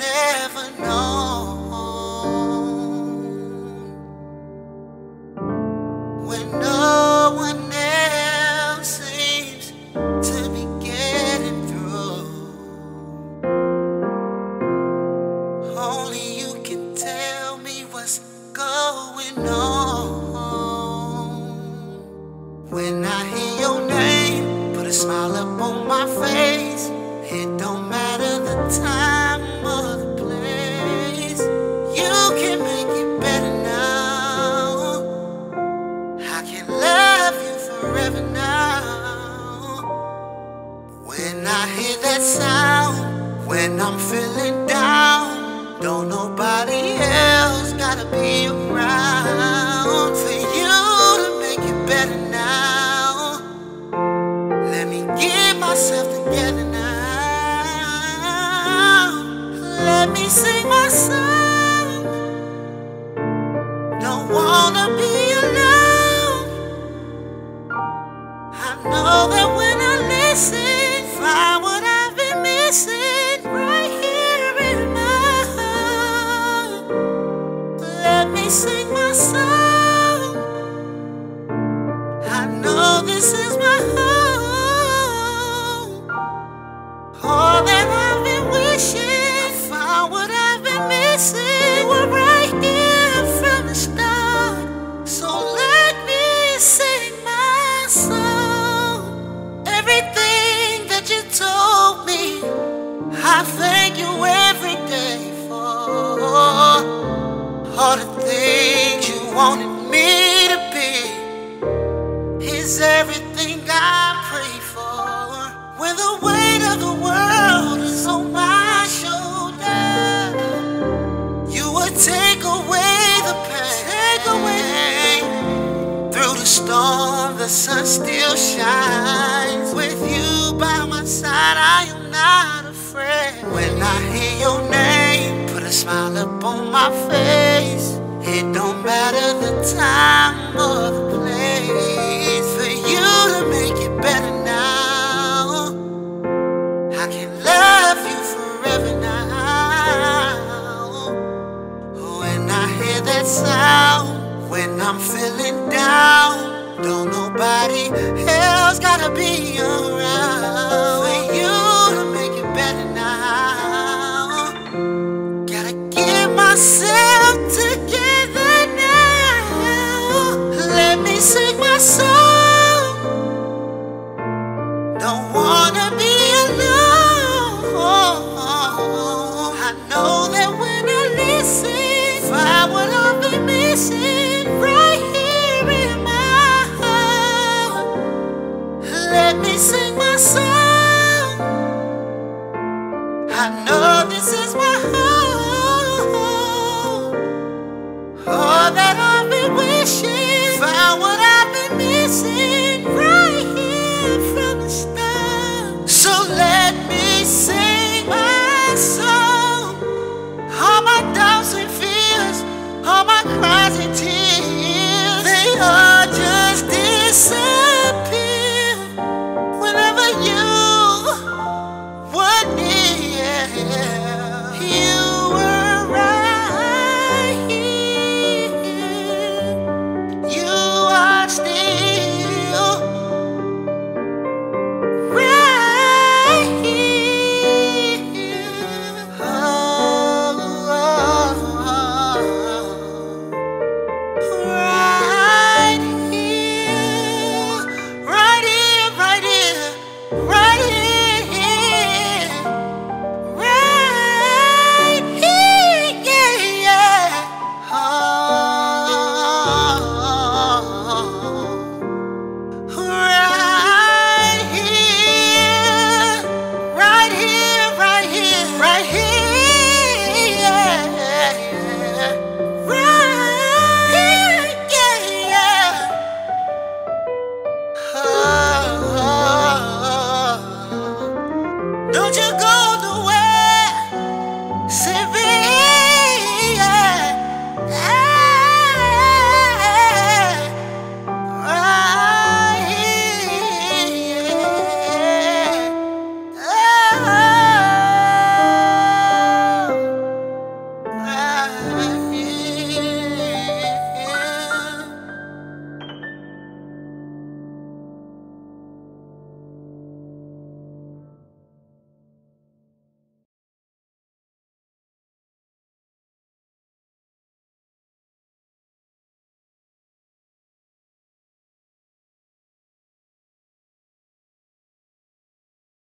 never known. When no one else seems to be getting through. Only you can tell me what's going on. When I hear your name, put a smile up on my face. It don't matter the time feeling down, don't nobody else gotta be around for you to make it better now. Let me get myself together now. Let me sing my song. Don't wanna be alone. I know that when I listen, sing my song. I know this is my home. All that I've been wishing, found what I've been missing. We're right here from the start. So let me sing my song. Everything that you told me, I thank is everything I pray for. When the weight of the world is on my shoulder, you would take away the pain. Take away. Through the storm, the sun still shines. With you by my side, I am not afraid. When I hear your name, put a smile up on my face. It don't don't nobody else gotta be around for you to make it better now. Gotta get myself Song. I know Don't you go